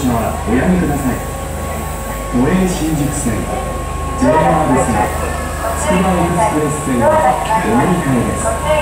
車はおやめください。都営新宿線 JR 線つくばエクスプレス線はお乗り換えです。